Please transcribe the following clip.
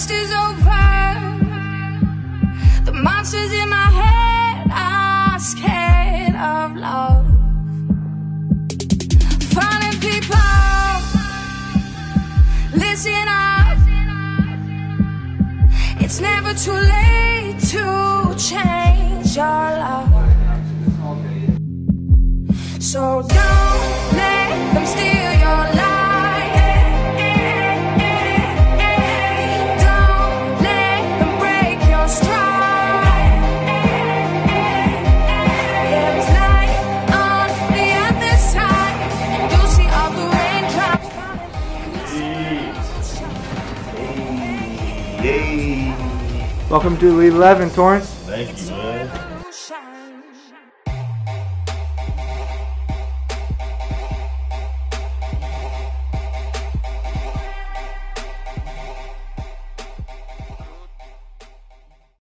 past is over. The monsters in my head are scared of love. Falling people, listen up. It's never too late to change your love. So don't let Yay! Welcome to Elite 11, Torrance. Thank you, man.